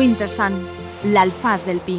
Winter Sun, l'alfàs del pi.